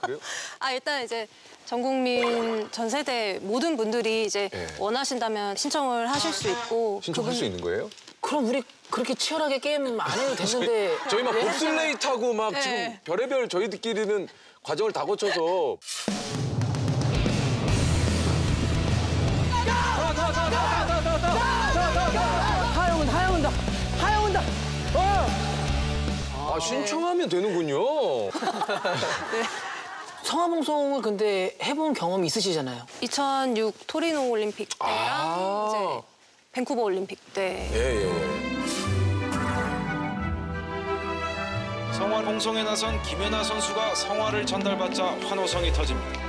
그래요? 아 일단 이제 전 국민 전 세대 모든 분들이 이제 예. 원하신다면 신청을 하실 수 있고 신청할 그분- 수 있는 거예요? 그럼 우리 그렇게 치열하게 게임 안 해도 됐는데 저희 막왜 봅슬레이 타고 막 네. 지금 별의별 저희들끼리는 과정을 다 거쳐서 하영 온다 하영 온다 하영 온다 아 신청하면 되는군요. 성화봉송을 근데 해본 경험 있으시잖아요 2006 토리노 올림픽 때랑 아. 이제 밴쿠버 올림픽 때 예, 예. 성화 봉송에 나선 김연아 선수가 성화를 전달받자 환호성이 터집니다.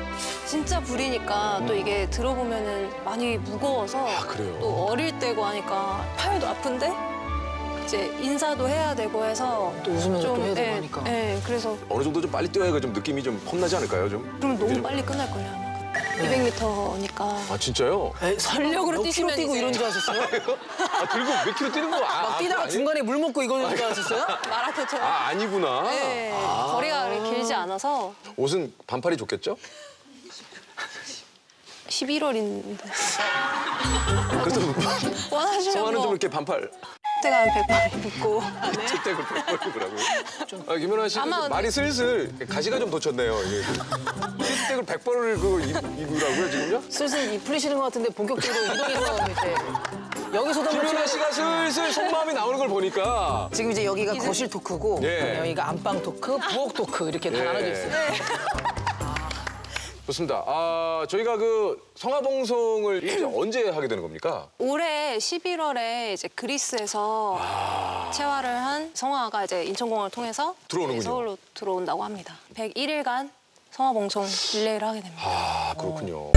진짜 불이니까 또 이게 들어보면은 많이 무거워서 아, 그래요? 또 어릴 때고 하니까 팔도 아픈데 이제 인사도 해야 되고 해서 또 웃으면서 또 해야 되고 예, 하니까. 예, 그래서 어느 정도 좀 빨리 뛰어야 좀 느낌이 좀 험나지 않을까요? 좀. 그럼 너무 좀- 빨리 끝날걸요 아마 200m니까 아 진짜요? 에, 전력으로 몇 뛰시면 뛰고 이제- 이런 줄 아셨어요? 아 들고 몇 킬로 뛰는 거? 아, 막 뛰다가 아, 아니- 중간에 물 먹고 이거는 줄 아셨어요? 마라톤처럼 아 아니구나. 네, 거리가 그렇게 길지 않아서 옷은 반팔이 좋겠죠? 11월인데 그래서 원하시면 성화는 뭐 좀 이렇게 반팔 그때가 한 100발 입고 칠대고 백벌이더라고요. 아, 김연아 씨 아마 말이 슬슬 가시가 좀 돋쳤네요. 칠대고 백벌을 그 입- 입으라고요 지금요? 슬슬 이 풀리시는 것 같은데 본격적으로 이동해서 이제 여기서도 김연아 씨가 슬슬 속마음이 나오는 걸 보니까 지금 이제 여기가 거실 토크고 예. 여기가 안방 토크, 부엌 토크 이렇게 다 예. 나눠져 있어요. 좋습니다. 아 저희가 그 성화봉송을 이제 언제 하게 되는 겁니까? 올해 11월에 이제 그리스에서 체화를 한 성화가 이제 인천공항을 통해서 들어오는군요. 서울로 들어온다고 합니다. 101일간 성화봉송 릴레이를 하게 됩니다. 아 그렇군요.